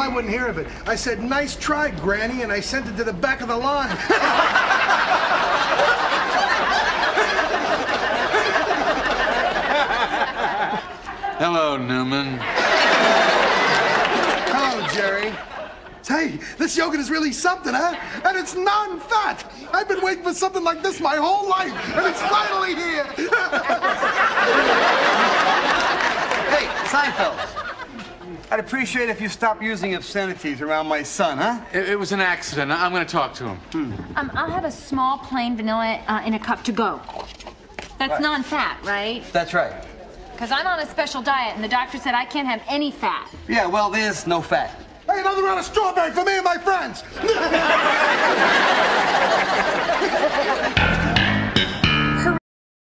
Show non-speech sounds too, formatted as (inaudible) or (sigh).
Well, I wouldn't hear of it. I said, nice try, Granny, and I sent it to the back of the line. (laughs) Hello, Newman. Hello, Jerry. Hey, this yogurt is really something, huh? And it's non-fat. I've been waiting for something like this my whole life, and it's finally here. (laughs) Hey, Seinfeld. I'd appreciate if you stopped using obscenities around my son, huh? It, it was an accident. I- I'm going to talk to him. Um, I'll have a small plain vanilla uh, in a cup to go. That's Right. non-fat, right? That's right. Because I'm on a special diet, and the doctor said I can't have any fat. Yeah, well, there's no fat. hey, another round of strawberry for me and my friends. (laughs)